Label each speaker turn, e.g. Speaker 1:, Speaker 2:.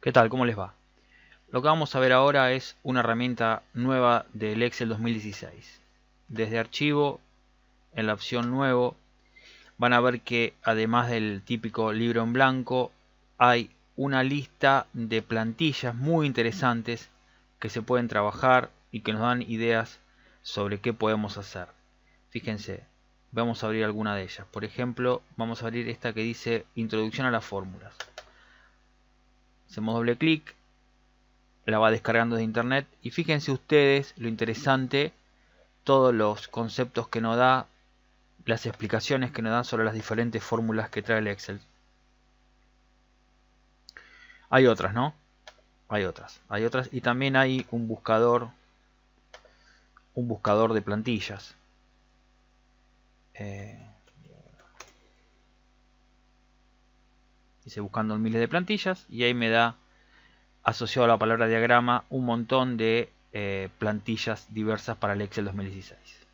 Speaker 1: ¿Qué tal? ¿Cómo les va? Lo que vamos a ver ahora es una herramienta nueva del Excel 2016. Desde archivo, en la opción nuevo, van a ver que además del típico libro en blanco, hay una lista de plantillas muy interesantes que se pueden trabajar y que nos dan ideas sobre qué podemos hacer. Fíjense, vamos a abrir alguna de ellas. Por ejemplo, vamos a abrir esta que dice Introducción a las fórmulas. Hacemos doble clic, la va descargando de internet y fíjense ustedes lo interesante, todos los conceptos que nos da, las explicaciones que nos da sobre las diferentes fórmulas que trae el Excel. Hay otras, ¿no? Hay otras, hay otras y también hay un buscador, un buscador de plantillas. Eh, Buscando miles de plantillas y ahí me da asociado a la palabra diagrama un montón de eh, plantillas diversas para el Excel 2016.